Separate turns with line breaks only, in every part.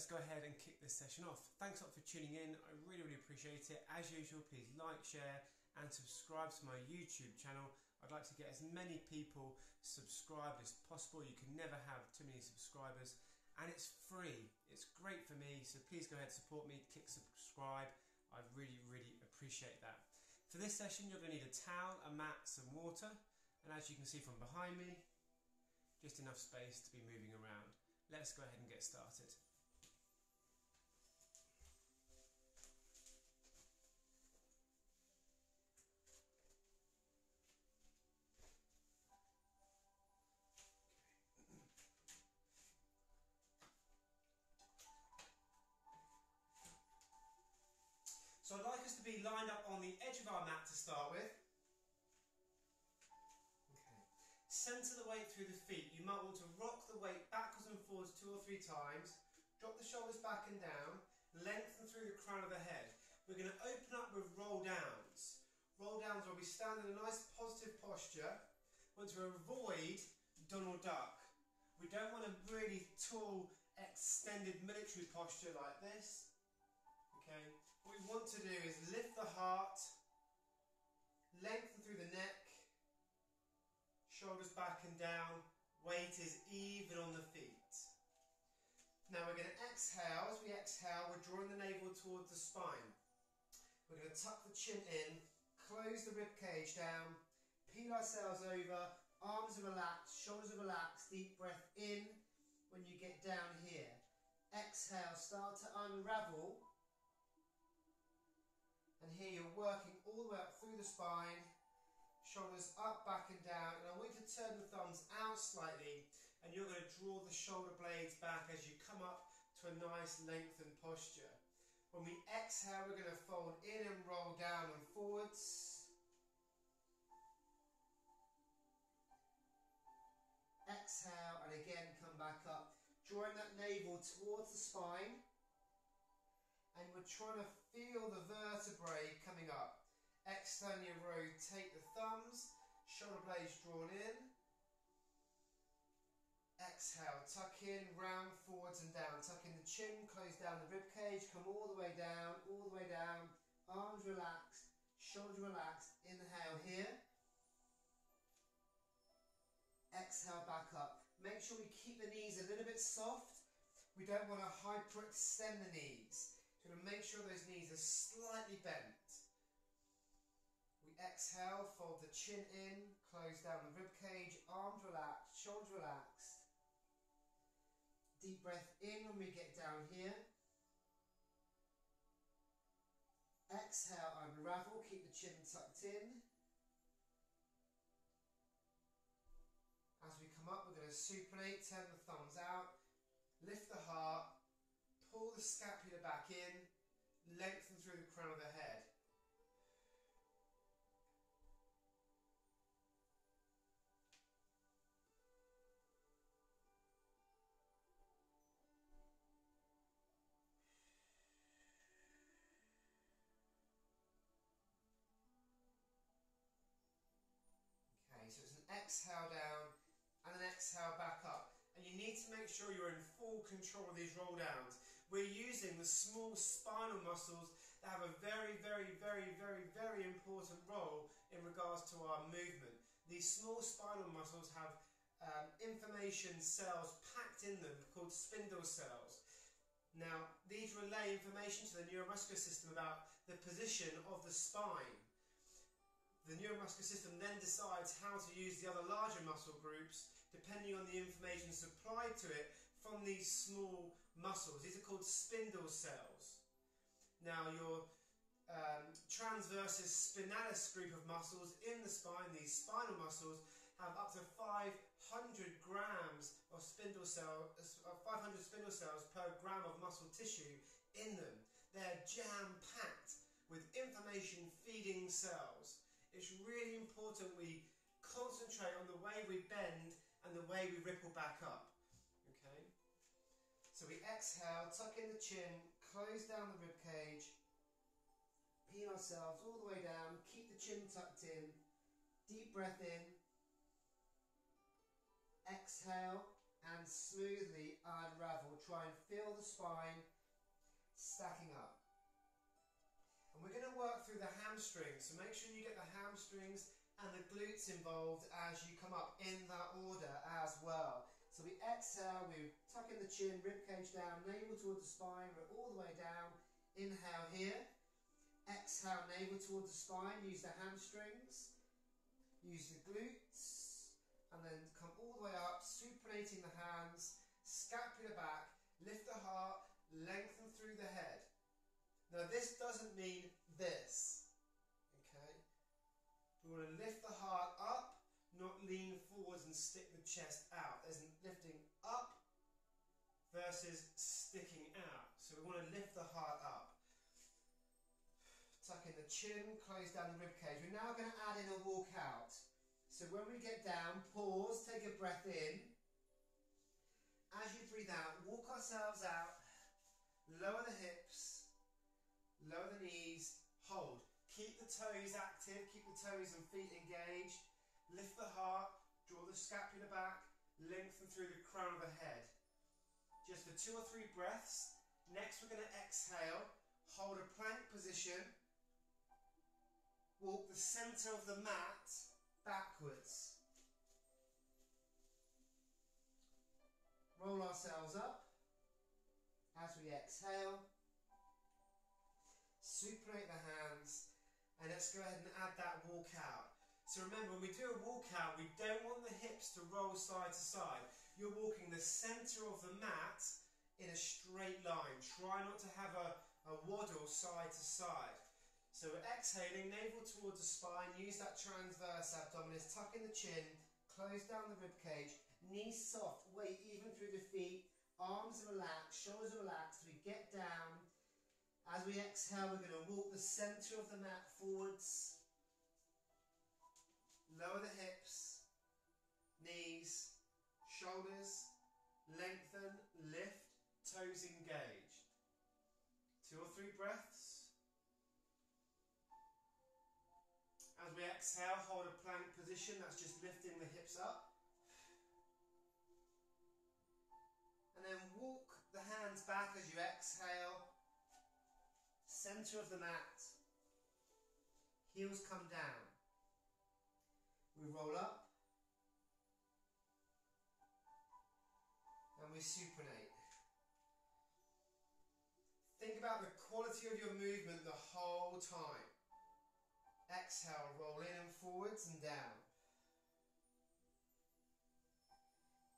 let's go ahead and kick this session off. Thanks a lot for tuning in. I really, really appreciate it. As usual, please like, share, and subscribe to my YouTube channel. I'd like to get as many people subscribed as possible. You can never have too many subscribers, and it's free. It's great for me, so please go ahead, and support me, click subscribe. I'd really, really appreciate that. For this session, you're going to need a towel, a mat, some water, and as you can see from behind me, just enough space to be moving around. Let's go ahead and get started. The edge of our mat to start with. Okay. Centre the weight through the feet. You might want to rock the weight backwards and forwards two or three times. Drop the shoulders back and down. Lengthen through the crown of the head. We're going to open up with roll downs. Roll downs where we stand in a nice positive posture. We want to avoid Donald Duck. We don't want a really tall, extended military posture like this. Okay, what we want to do is lift the heart, lengthen through the neck, shoulders back and down, weight is even on the feet. Now we're going to exhale. As we exhale, we're drawing the navel towards the spine. We're going to tuck the chin in, close the rib cage down, peel ourselves over, arms are relaxed, shoulders are relaxed, deep breath in when you get down here. Exhale, start to unravel and here you're working all the way up through the spine, shoulders up, back and down. And I want you to turn the thumbs out slightly and you're going to draw the shoulder blades back as you come up to a nice lengthened posture. When we exhale, we're going to fold in and roll down and forwards. Exhale and again come back up, drawing that navel towards the spine and we're trying to feel the vertebrae coming up. Externally rotate the thumbs, shoulder blades drawn in. Exhale, tuck in, round forwards and down. Tuck in the chin, close down the rib cage, come all the way down, all the way down. Arms relaxed, shoulders relaxed. Inhale here. Exhale back up. Make sure we keep the knees a little bit soft. We don't want to hyperextend the knees. So to make sure those knees are slightly bent. We exhale, fold the chin in, close down the rib cage, arms relaxed, shoulders relaxed. Deep breath in when we get down here. Exhale, unravel, keep the chin tucked in. As we come up, we're going to supinate, turn the thumbs out, lift the heart, Pull the scapula back in, lengthen through the crown of the head. Okay, so it's an exhale down and an exhale back up and you need to make sure you're in full control of these roll downs. We're using the small spinal muscles that have a very, very, very, very, very important role in regards to our movement. These small spinal muscles have um, information cells packed in them called spindle cells. Now, these relay information to the neuromuscular system about the position of the spine. The neuromuscular system then decides how to use the other larger muscle groups depending on the information supplied to it from these small muscles. These are called spindle cells. Now your um, transversus spinalis group of muscles in the spine, these spinal muscles, have up to 500 grams of spindle cell, uh, 500 spindle cells per gram of muscle tissue in them. They're jam-packed with information feeding cells. It's really important we concentrate on the way we bend and the way we ripple back up. So we exhale, tuck in the chin, close down the rib cage, peel ourselves all the way down, keep the chin tucked in, deep breath in, exhale, and smoothly unravel. Try and feel the spine stacking up. And we're going to work through the hamstrings, so make sure you get the hamstrings and the glutes involved as you come up in that order as well. So we exhale, we tuck in the chin, rib cage down, navel towards the spine, we're all the way down. Inhale here. Exhale, navel towards the spine, use the hamstrings, use the glutes, and then come all the way up, supinating the hands, scapula back, lift the heart, lengthen through the head. Now this doesn't mean this, okay? We want to lift the heart up, not lean forwards and stick the chest out. There's lifting up versus sticking out. So we want to lift the heart up. Tuck in the chin, close down the rib cage. We're now going to add in a walk out. So when we get down, pause, take a breath in. As you breathe out, walk ourselves out, lower the hips, lower the knees, hold. Keep the toes active, keep the toes and feet engaged. Lift the heart, draw the scapula back, lengthen through the crown of the head. Just for two or three breaths. Next, we're going to exhale, hold a plank position, walk the center of the mat backwards. Roll ourselves up as we exhale. Supinate the hands and let's go ahead and add that walk out. So remember, when we do a walk out, we don't want the hips to roll side to side. You're walking the center of the mat in a straight line. Try not to have a, a waddle side to side. So we're exhaling, navel towards the spine, use that transverse abdominis, tuck in the chin, close down the rib cage, knees soft, weight even through the feet, arms relaxed, shoulders relaxed, we get down. As we exhale, we're going to walk the center of the mat forwards, lower the hips, knees, shoulders, lengthen, lift, toes engaged. Two or three breaths. As we exhale, hold a plank position, that's just lifting the hips up. And then walk the hands back as you exhale. Center of the mat. Heels come down. We roll up. And we supinate. Think about the quality of your movement the whole time. Exhale, roll in and forwards and down.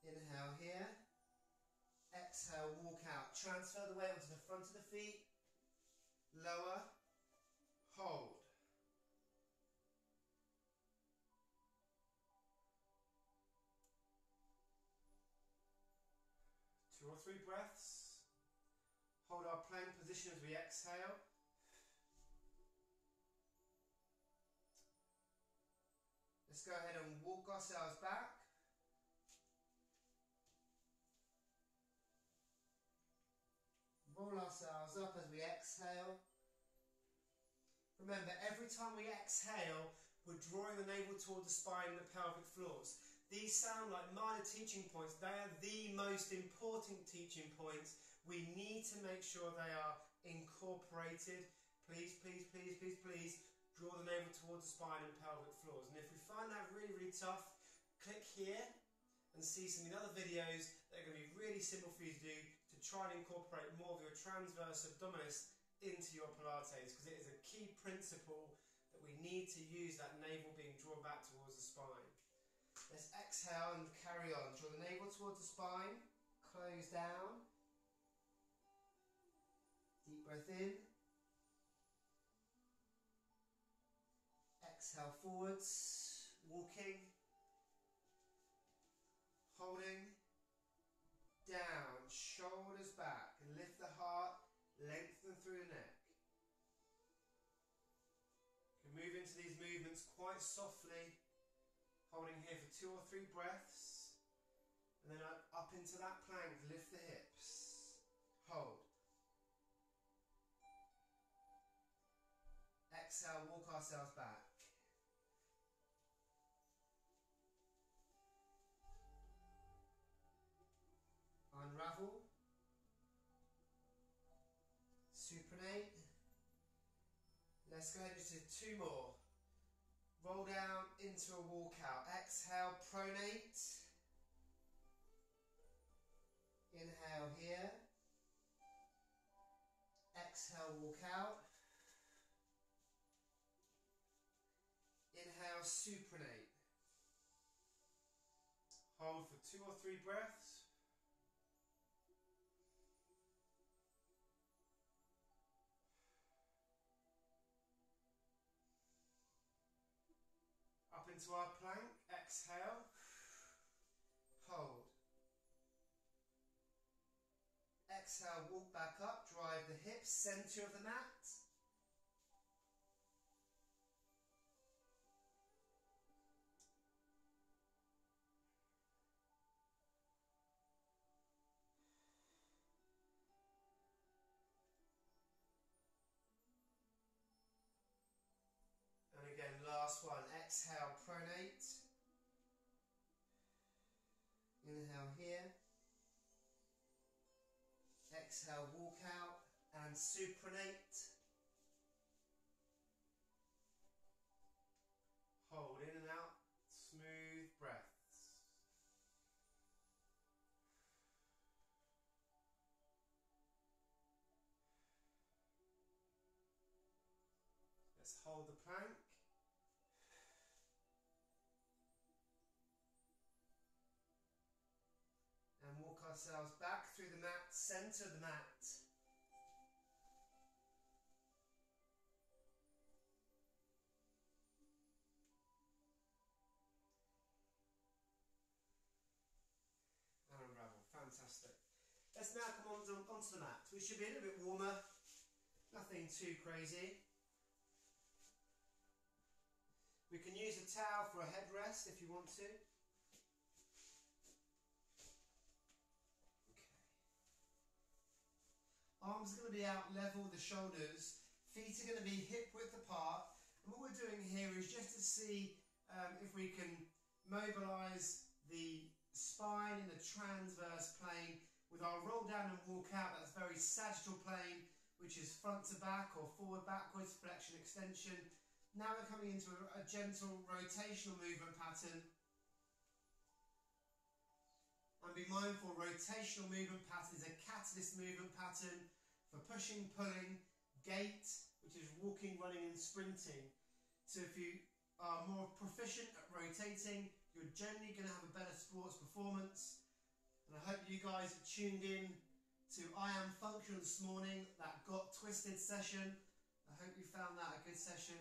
Inhale here. Exhale, walk out. Transfer the weight onto the front of the feet. Lower. Hold. Or three breaths. Hold our plank position as we exhale. Let's go ahead and walk ourselves back. Roll ourselves up as we exhale. Remember, every time we exhale, we're drawing the navel toward the spine and the pelvic floors. These sound like minor teaching points. They are the most important teaching points. We need to make sure they are incorporated. Please, please, please, please, please draw the navel towards the spine and pelvic floors. And if we find that really, really tough, click here and see some of the other videos that are going to be really simple for you to do to try and incorporate more of your transverse abdominis into your Pilates because it is a key principle that we need to use that navel being drawn back towards the spine. Let's exhale and carry on. Draw the navel towards the spine, close down. Deep breath in. Exhale forwards, walking, holding, down, shoulders back, lift the heart, lengthen through the neck. You can move into these movements quite softly, holding here for two or three breaths, and then up into that plank, lift the hips, hold. Exhale, walk ourselves back. unravel. Supinate. Let's go do two more. Roll down into a walkout. Exhale, pronate. Inhale here. Exhale, walk out. Inhale, supinate. Hold for two or three breaths. Into our plank, exhale. Hold. Exhale, walk back up, drive the hips, center of the mat. And again, last one. Exhale, pronate. Inhale here. Exhale, walk out and supinate. Hold in and out, smooth breaths. Let's hold the plank. Walk ourselves back through the mat, center the mat. And unravel. Fantastic. Let's now come on to, onto the mat. We should be a little bit warmer. Nothing too crazy. We can use a towel for a headrest if you want to. Arms are going to be out level with the shoulders. Feet are going to be hip width apart. And what we're doing here is just to see um, if we can mobilize the spine in the transverse plane with our roll down and walk out. That's very sagittal plane, which is front to back or forward backwards, flexion extension. Now we're coming into a, a gentle rotational movement pattern. And be mindful, rotational movement pattern is a catalyst movement pattern for pushing, pulling, gait, which is walking, running and sprinting. So if you are more proficient at rotating, you're generally going to have a better sports performance. And I hope you guys have tuned in to I Am Functional this morning, that Got Twisted session. I hope you found that a good session.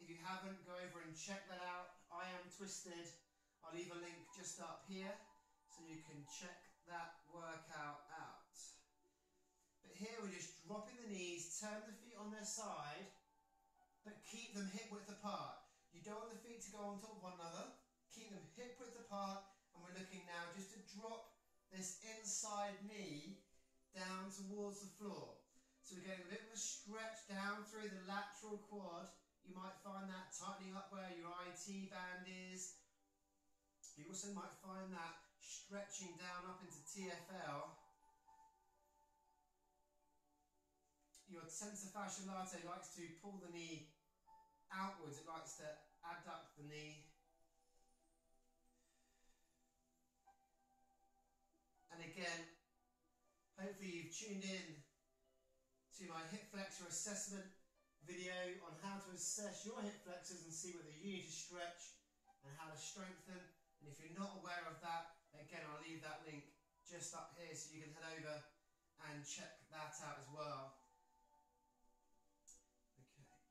If you haven't, go over and check that out. I Am Twisted. I'll leave a link just up here so you can check that workout out. But here we're just dropping the knees, turn the feet on their side, but keep them hip width apart. You don't want the feet to go on top of one another. Keep them hip width apart, and we're looking now just to drop this inside knee down towards the floor. So we're getting a bit of a stretch down through the lateral quad. You might find that tightening up where your IT band is. You also might find that stretching down up into TFL. Your tensor fascia latae likes to pull the knee outwards, it likes to adduct the knee. And again, hopefully you've tuned in to my hip flexor assessment video on how to assess your hip flexors and see whether you need to stretch and how to strengthen. And if you're not aware of that, again, I'll leave that link just up here so you can head over and check that out as well. Okay.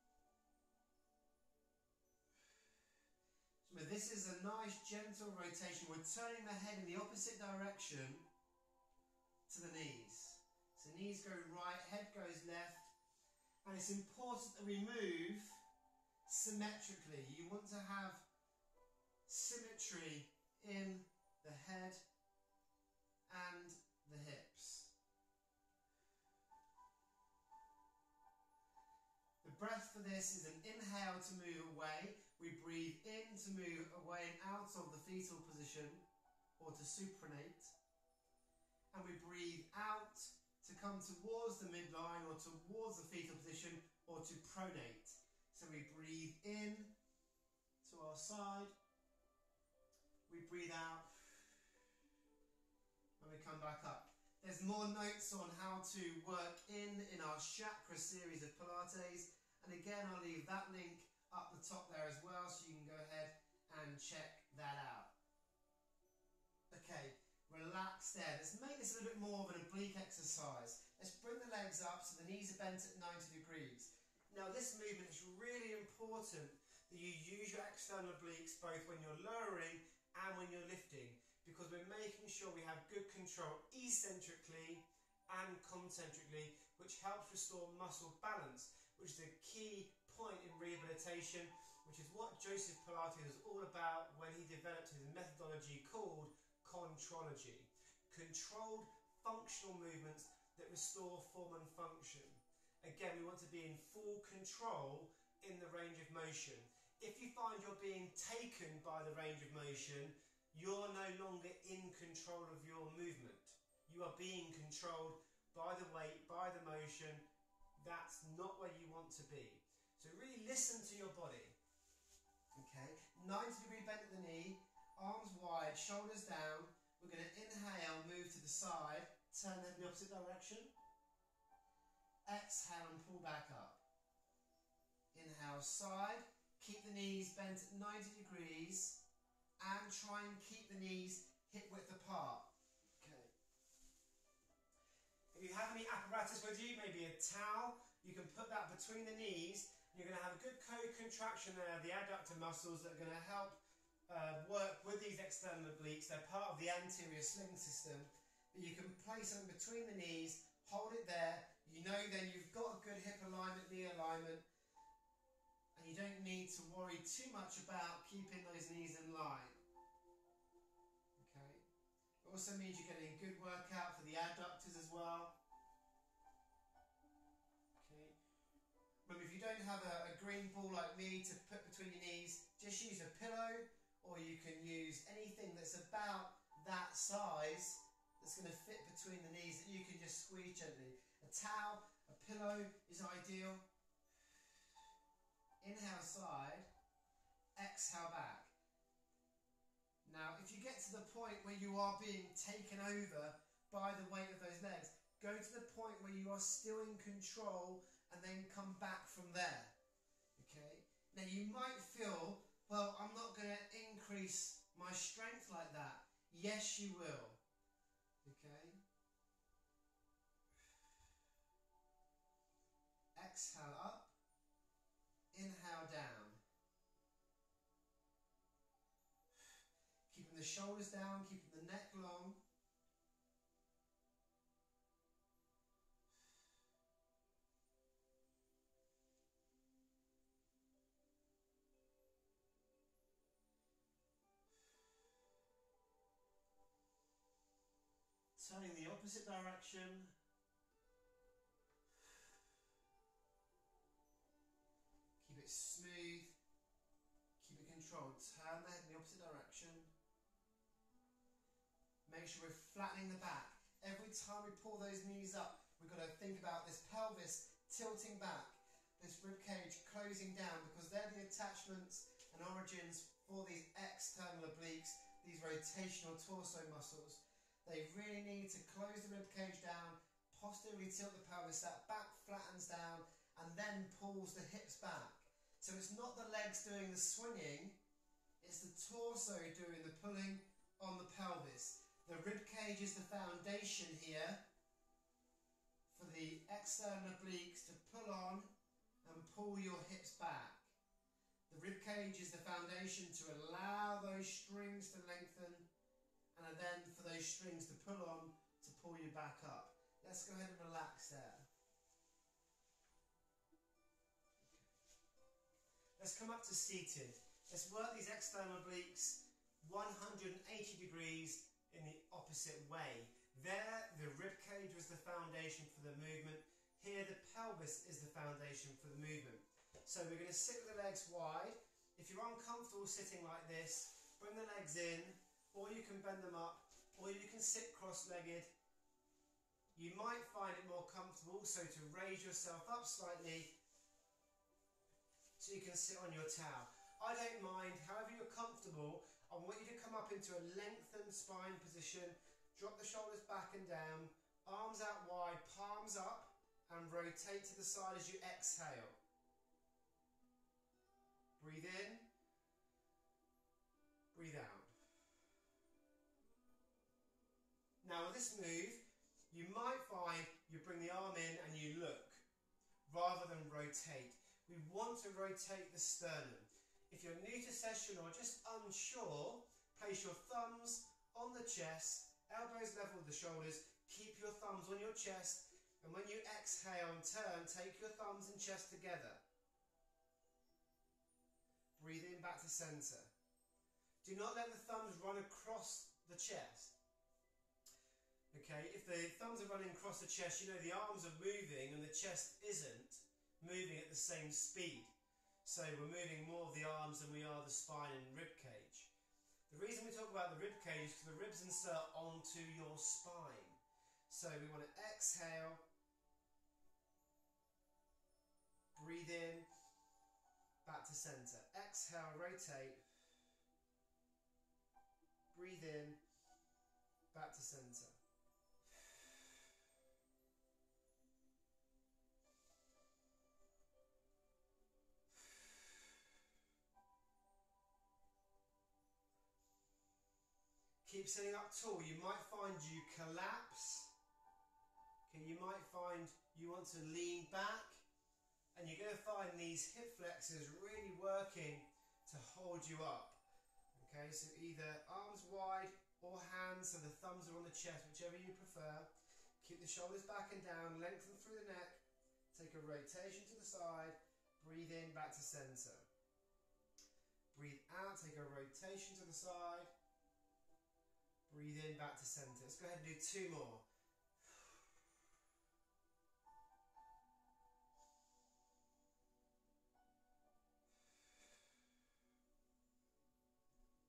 So this is a nice gentle rotation. We're turning the head in the opposite direction to the knees. So knees go right, head goes left. And it's important that we move symmetrically. You want to have symmetry in the head and the hips. The breath for this is an inhale to move away. We breathe in to move away and out of the fetal position or to supinate. and we breathe out to come towards the midline or towards the fetal position or to pronate. So we breathe in to our side, we breathe out, come back up. There's more notes on how to work in in our chakra series of Pilates, and again, I'll leave that link up the top there as well, so you can go ahead and check that out. Okay, relax there. Let's make this a little bit more of an oblique exercise. Let's bring the legs up so the knees are bent at 90 degrees. Now this movement is really important that you use your external obliques both when you're lowering and when you're lifting because we're making sure we have good control eccentrically and concentrically which helps restore muscle balance which is a key point in rehabilitation which is what Joseph Pilates was all about when he developed his methodology called contrology. Controlled functional movements that restore form and function. Again, we want to be in full control in the range of motion. If you find you're being taken by the range of motion, you're no longer in control of your movement. You are being controlled by the weight, by the motion. That's not where you want to be. So really listen to your body. Okay, 90 degree bend at the knee, arms wide, shoulders down. We're going to inhale, move to the side, turn in the opposite direction. Exhale and pull back up. Inhale, side. Keep the knees bent at 90 degrees and try and keep the knees hip width apart. Okay. If you have any apparatus with you, maybe a towel, you can put that between the knees. You're going to have a good co-contraction there the adductor muscles that are going to help uh, work with these external obliques. They're part of the anterior sling system. But you can place them between the knees, hold it there, you know then you've got a good hip alignment, knee alignment, and you don't need to worry too much about keeping those knees in line. Okay. It also means you're getting a good workout for the adductors as well. Okay. Remember, if you don't have a, a green ball like me to put between your knees, just use a pillow or you can use anything that's about that size that's going to fit between the knees that you can just squeeze gently. A towel, a pillow is ideal. Inhale side, exhale back. Now, if you get to the point where you are being taken over by the weight of those legs, go to the point where you are still in control and then come back from there. Okay? Now, you might feel, well, I'm not going to increase my strength like that. Yes, you will. Okay? Exhale up. Shoulders down, keeping the neck long. Turning the opposite direction. Keep it smooth, keep it controlled. Turn Make sure we're flattening the back. Every time we pull those knees up, we've got to think about this pelvis tilting back, this rib cage closing down because they're the attachments and origins for these external obliques, these rotational torso muscles. They really need to close the rib cage down, posteriorly tilt the pelvis, that back flattens down and then pulls the hips back. So it's not the legs doing the swinging, it's the torso doing the pulling on the pelvis. The rib cage is the foundation here for the external obliques to pull on and pull your hips back. The rib cage is the foundation to allow those strings to lengthen and then for those strings to pull on to pull you back up. Let's go ahead and relax there. Let's come up to seated. Let's work these external obliques 180 degrees in the opposite way. There, the rib cage was the foundation for the movement. Here, the pelvis is the foundation for the movement. So we're going to sit with the legs wide. If you're uncomfortable sitting like this, bring the legs in, or you can bend them up, or you can sit cross-legged You might find it more comfortable so to raise yourself up slightly so you can sit on your towel. I don't mind, however you're comfortable, I want you to come up into a lengthened spine position, drop the shoulders back and down, arms out wide, palms up, and rotate to the side as you exhale. Breathe in, breathe out. Now with this move, you might find you bring the arm in and you look, rather than rotate. We want to rotate the sternum. If you're new to session or just unsure, place your thumbs on the chest, elbows level with the shoulders, keep your thumbs on your chest, and when you exhale and turn, take your thumbs and chest together. Breathe in back to center. Do not let the thumbs run across the chest. Okay, if the thumbs are running across the chest, you know the arms are moving and the chest isn't moving at the same speed. So we're moving more of the arms than we are the spine and rib cage. The reason we talk about the rib cage is because the ribs insert onto your spine. So we want to exhale, breathe in, back to center. Exhale, rotate, breathe in, back to center. Keep sitting up tall. You might find you collapse. Okay, you might find you want to lean back and you're going to find these hip flexors really working to hold you up. Okay, so either arms wide or hands so the thumbs are on the chest, whichever you prefer. Keep the shoulders back and down, lengthen through the neck. Take a rotation to the side. Breathe in back to center. Breathe out, take a rotation to the side. Breathe in back to center. Let's go ahead and do two more.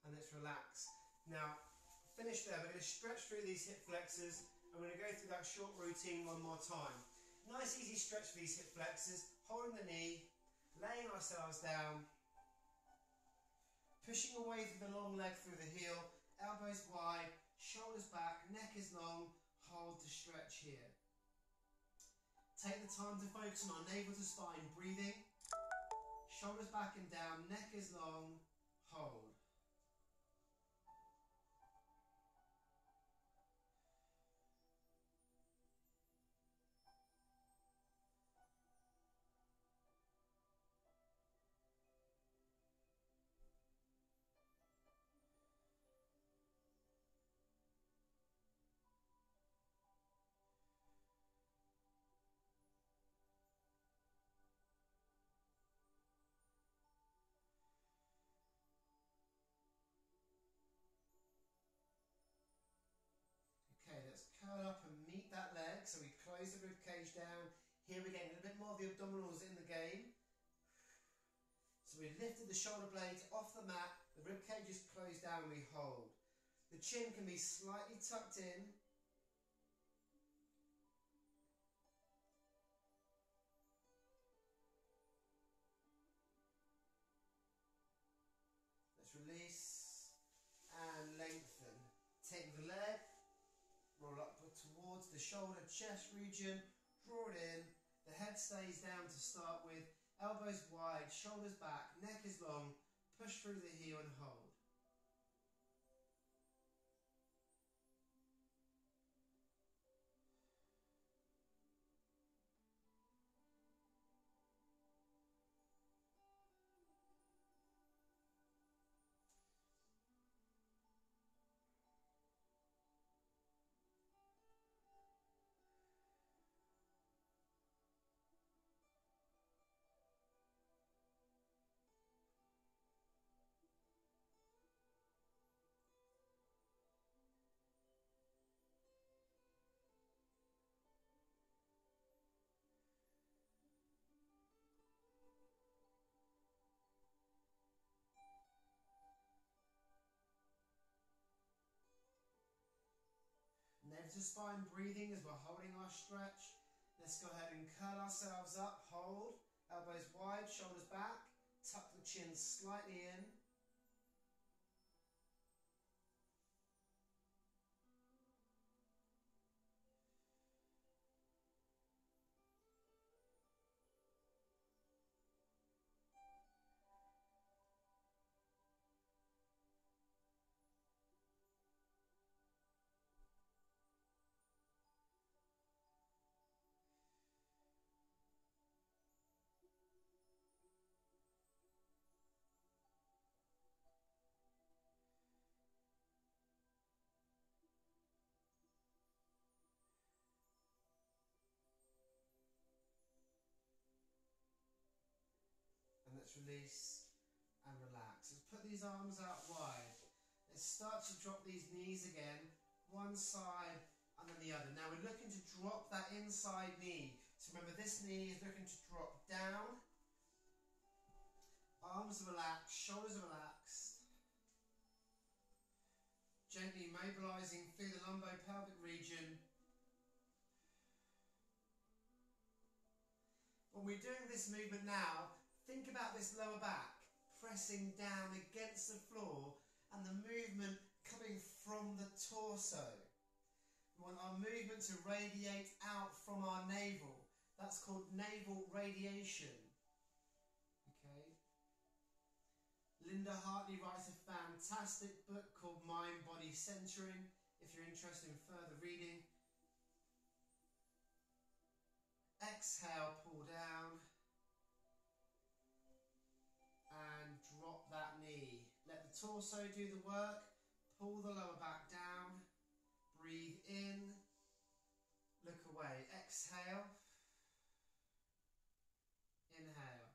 And let's relax. Now, finish there. We're going to stretch through these hip flexors and we're going to go through that short routine one more time. Nice easy stretch for these hip flexors. Holding the knee, laying ourselves down, pushing away through the long leg through the heel, elbows wide, shoulders back, neck is long, hold to stretch here. Take the time to focus on our navel to spine breathing, shoulders back and down, neck is long, hold. So we close the rib cage down. Here we're getting a bit more of the abdominals in the game. So we lifted the shoulder blades off the mat, the rib cage is closed down, we hold. The chin can be slightly tucked in. Shoulder chest region, draw it in, the head stays down to start with, elbows wide, shoulders back, neck is long, push through the heel and hold. To spine breathing as we're holding our stretch. Let's go ahead and curl ourselves up, hold, elbows wide, shoulders back, tuck the chin slightly in. Release and relax. Let's put these arms out wide. Let's start to drop these knees again, one side and then the other. Now we're looking to drop that inside knee. So remember this knee is looking to drop down. Arms relaxed, shoulders relaxed. Gently mobilizing through the lumbo-pelvic region. When we're doing this movement now, Think about this lower back pressing down against the floor and the movement coming from the torso. We want our movement to radiate out from our navel. That's called navel radiation. Okay. Linda Hartley writes a fantastic book called Mind Body Centering if you're interested in further reading. Exhale, pull down. Torso do the work. Pull the lower back down. Breathe in. Look away. Exhale. Inhale.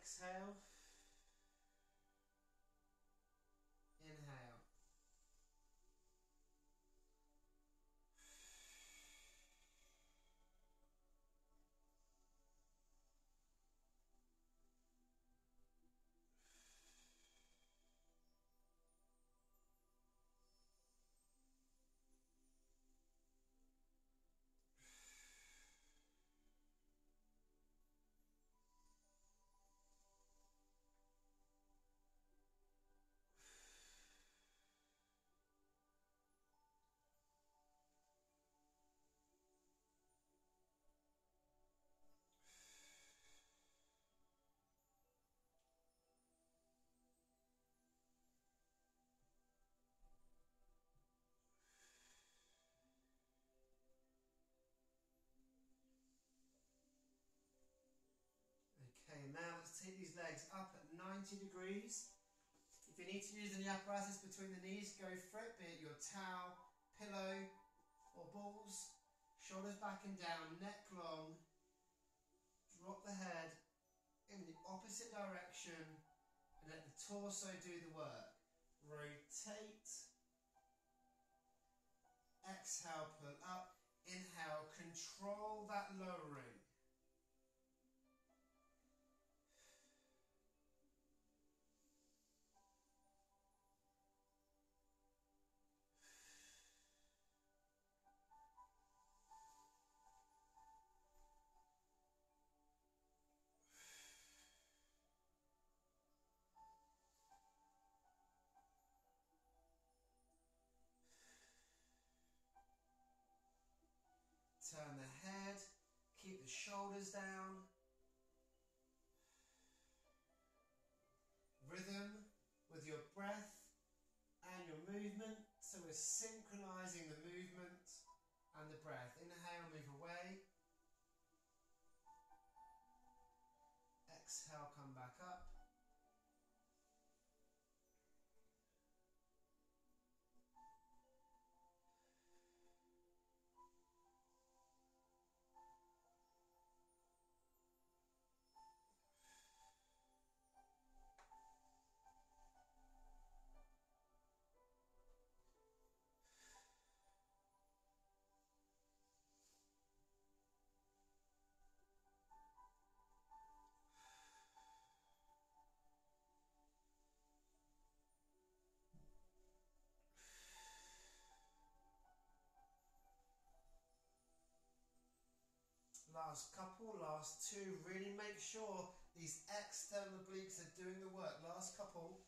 Exhale. These legs up at 90 degrees. If you need to use any apparatus between the knees, go for it, be it your towel, pillow, or balls. Shoulders back and down, neck long. Drop the head in the opposite direction and let the torso do the work. Rotate. Exhale, pull up. Inhale, control that lowering. Turn the head, keep the shoulders down. Rhythm with your breath and your movement. So we're synchronizing the movement and the breath. Inhale, move away. Exhale, come back up. Last couple, last two. Really make sure these external obliques are doing the work. Last couple.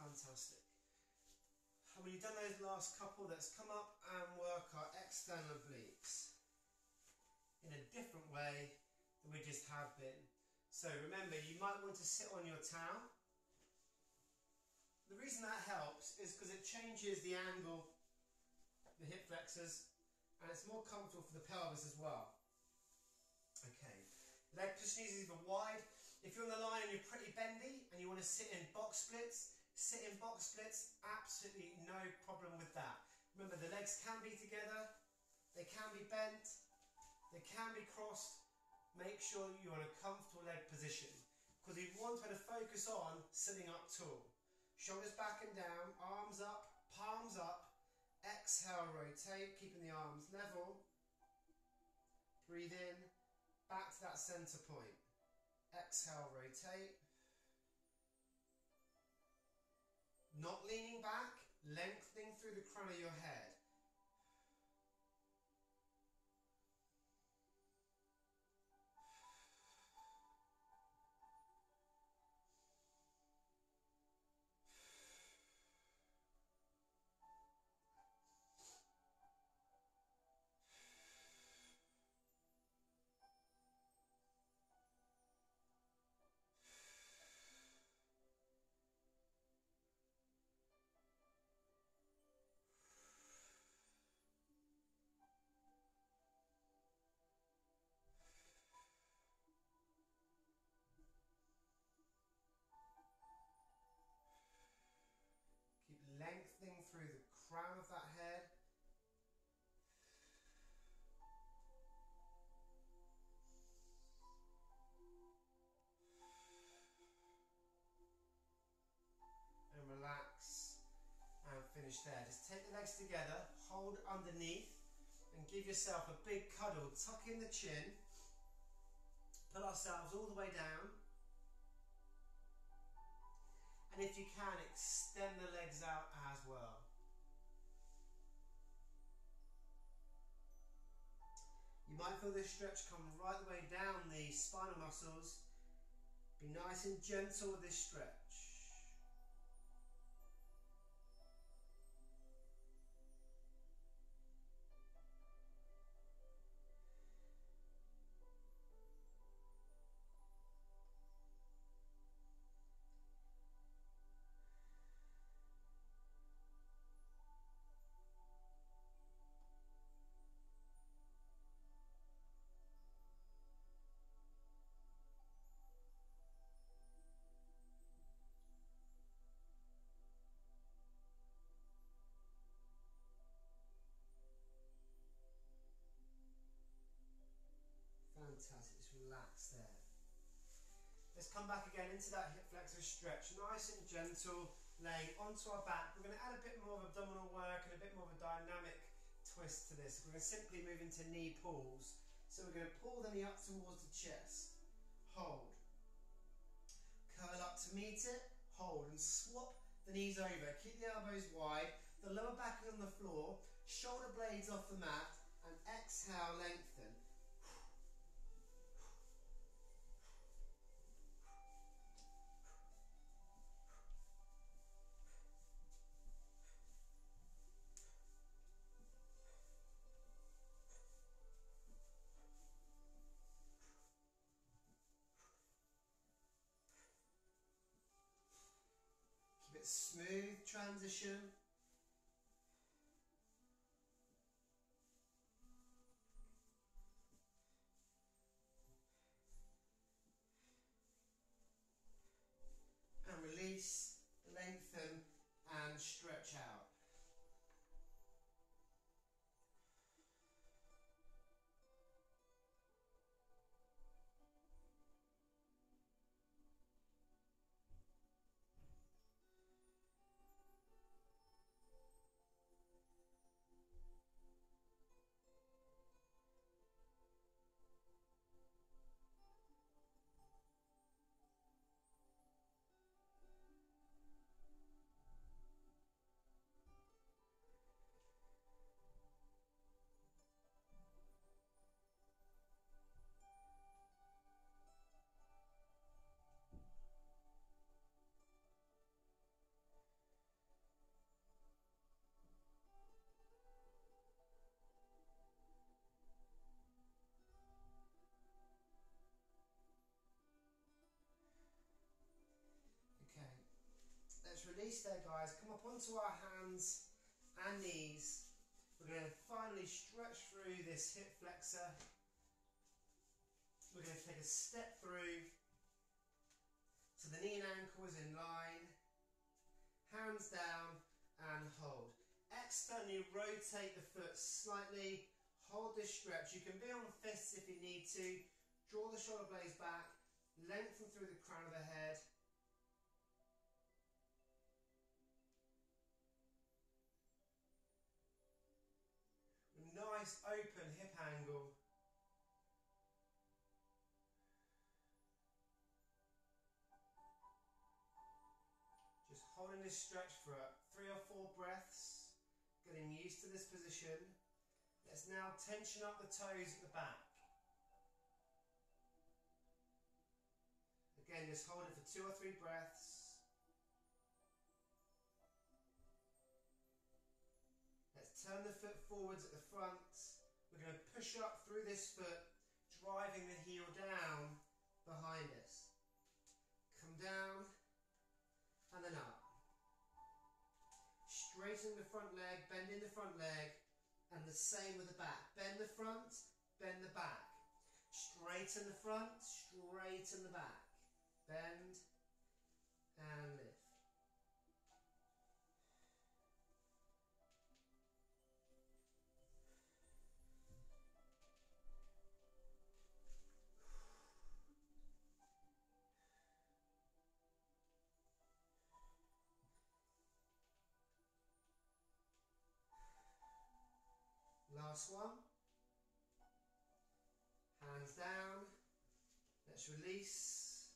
Fantastic. And when you've done those last couple, let's come up and work our external obliques in a different way than we just have been. So remember, you might want to sit on your towel. The reason that helps is because it changes the angle, the hip flexors, and it's more comfortable for the pelvis as well. Okay, leg position is either wide. If you're on the line and you're pretty bendy and you want to sit in box splits, sit in box splits, absolutely no problem with that. Remember, the legs can be together, they can be bent, they can be crossed, make sure you're in a comfortable leg position because we want to focus on sitting up tall. Shoulders back and down, arms up, palms up. Exhale, rotate, keeping the arms level. Breathe in, back to that center point. Exhale, rotate. Not leaning back, lengthening through the crown of your head. Finish there. Just take the legs together, hold underneath and give yourself a big cuddle. Tuck in the chin, pull ourselves all the way down. And if you can, extend the legs out as well. You might feel this stretch come right the way down the spinal muscles. Be nice and gentle with this stretch. Come back again into that hip flexor stretch, nice and gentle, laying onto our back. We're going to add a bit more of abdominal work and a bit more of a dynamic twist to this. We're going to simply move into knee pulls. So we're going to pull the knee up towards the chest, hold, curl up to meet it, hold and swap the knees over. Keep the elbows wide, the lower back on the floor, shoulder blades off the mat, and exhale, lengthen. Smooth transition. Release there, guys. Come up onto our hands and knees. We're going to finally stretch through this hip flexor. We're going to take a step through so the knee and ankle is in line. Hands down and hold. Externally rotate the foot slightly. Hold this stretch. You can be on fists if you need to. Draw the shoulder blades back. Lengthen through the crown of the head. Nice open hip angle. Just holding this stretch for three or four breaths, getting used to this position. Let's now tension up the toes at the back. Again, just hold it for two or three breaths. Turn the foot forwards at the front. We're going to push up through this foot, driving the heel down behind us. Come down and then up. Straighten the front leg, bending the front leg, and the same with the back. Bend the front, bend the back. Straighten the front, straighten the back. Bend and lift. Last one. Hands down. Let's release.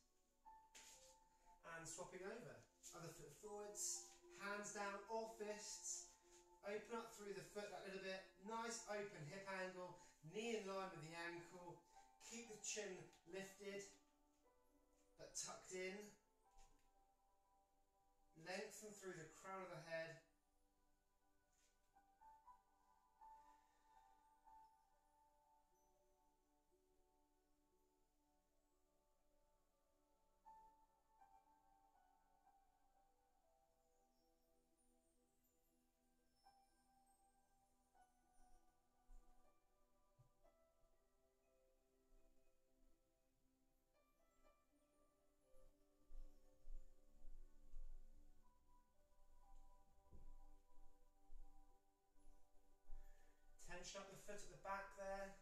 And swapping over. Other foot forwards. Hands down or fists. Open up through the foot that little bit. Nice open hip angle. Knee in line with the ankle. Keep the chin lifted but tucked in. Lengthen through the crown of the head Tension up the foot at the back there.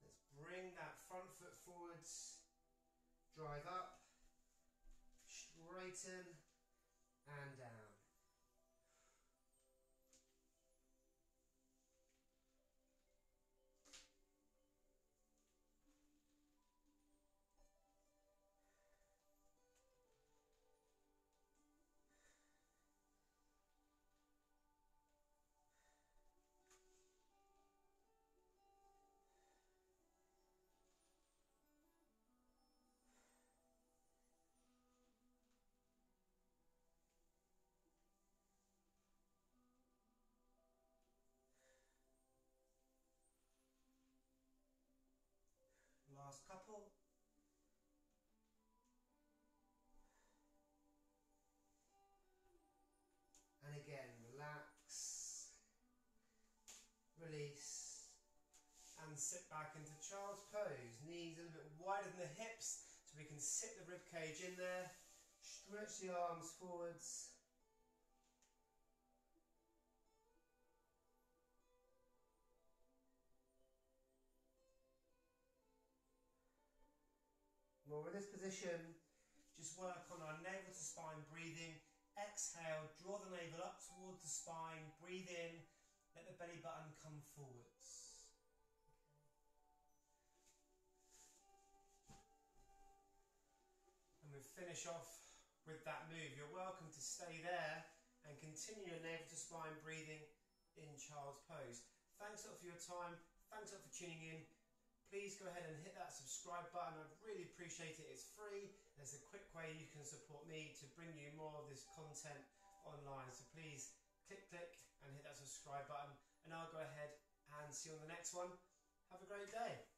Let's bring that front foot forwards. Drive up. Straighten and down. Last couple. And again, relax, release, and sit back into child's pose. Knees a little bit wider than the hips so we can sit the rib cage in there. Stretch the arms forwards. Well, in this position, just work on our navel to spine breathing. Exhale, draw the navel up towards the spine. Breathe in, let the belly button come forwards. And we finish off with that move. You're welcome to stay there and continue your navel to spine breathing in child's pose. Thanks a lot for your time. Thanks a lot for tuning in please go ahead and hit that subscribe button. I'd really appreciate it. It's free. There's a quick way you can support me to bring you more of this content online. So please click, click and hit that subscribe button. And I'll go ahead and see you on the next one. Have a great day.